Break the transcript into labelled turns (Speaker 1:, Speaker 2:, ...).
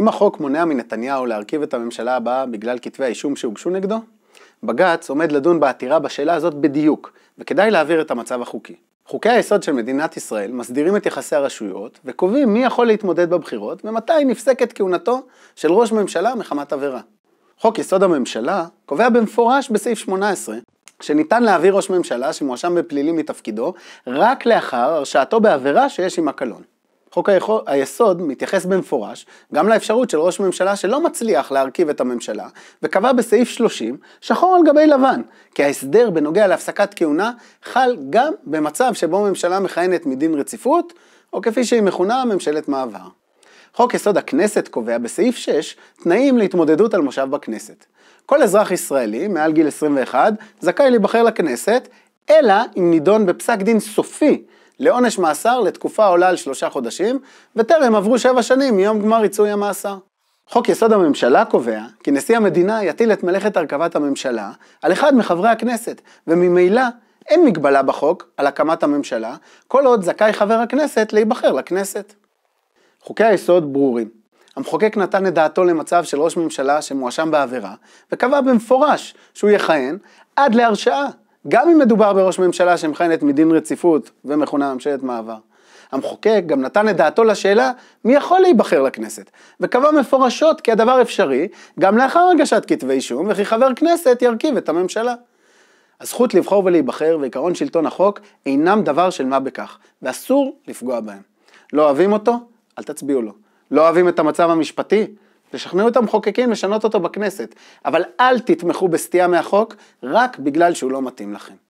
Speaker 1: האם החוק מונע מנתניהו להרכיב את הממשלה הבאה בגלל כתבי האישום שהוגשו נגדו? בג"ץ עומד לדון בעתירה בשאלה הזאת בדיוק, וכדאי להעביר את המצב החוקי. חוקי היסוד של מדינת ישראל מסדירים את יחסי הרשויות וקובעים מי יכול להתמודד בבחירות ומתי נפסקת כהונתו של ראש ממשלה מחמת עבירה. חוק יסוד הממשלה קובע במפורש בסעיף 18 שניתן להעביר ראש ממשלה שמואשם בפלילים מתפקידו רק לאחר הרשעתו בעבירה שיש עמה קלון. חוק היסוד מתייחס במפורש גם לאפשרות של ראש ממשלה שלא מצליח להרכיב את הממשלה, וקבע בסעיף 30, שחור על גבי לבן, כי ההסדר בנוגע להפסקת כהונה חל גם במצב שבו ממשלה מכהנת מדין רציפות, או כפי שהיא מכונה ממשלת מעבר. חוק יסוד הכנסת קובע בסעיף 6 תנאים להתמודדות על מושב בכנסת. כל אזרח ישראלי מעל גיל 21 זכאי להיבחר לכנסת, אלא אם נידון בפסק דין סופי לעונש מאסר לתקופה העולה על שלושה חודשים, וטרם עברו שבע שנים מיום גמר ריצוי המאסר. חוק יסוד הממשלה קובע כי נשיא המדינה יטיל את מלאכת הרכבת הממשלה על אחד מחברי הכנסת, וממילא אין מגבלה בחוק על הקמת הממשלה, כל עוד זכאי חבר הכנסת להיבחר לכנסת. חוקי היסוד ברורים. המחוקק נתן את דעתו למצב של ראש ממשלה שמואשם בעבירה, וקבע במפורש שהוא יכהן עד להרשעה, גם אם מדובר בראש ממשלה שמכהנת מדין רציפות ומכונה ממשלת מעבר. המחוקק גם נתן את דעתו לשאלה מי יכול להיבחר לכנסת, וקבע מפורשות כי הדבר אפשרי גם לאחר הגשת כתבי אישום וכי חבר כנסת ירכיב את הממשלה. הזכות לבחור ולהיבחר ועקרון שלטון החוק אינם דבר של מה בכך, ואסור לפגוע בהם. לא אוהבים אותו? אל תצביעו לו. לא אוהבים את המצב המשפטי? תשכנעו את המחוקקים לשנות אותו בכנסת, אבל אל תתמכו בסטייה מהחוק רק בגלל שהוא לא מתאים לכם.